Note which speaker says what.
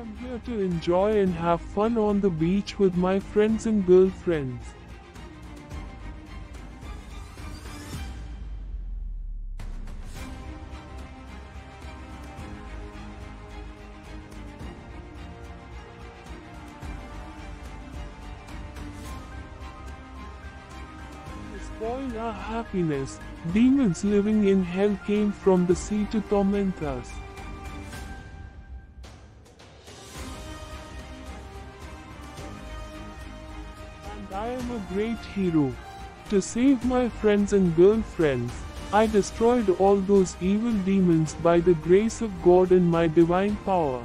Speaker 1: am here to enjoy and have fun on the beach with my friends and girlfriends. Spoil our happiness, demons living in hell came from the sea to torment us. And I am a great hero. To save my friends and girlfriends, I destroyed all those evil demons by the grace of God and my divine power.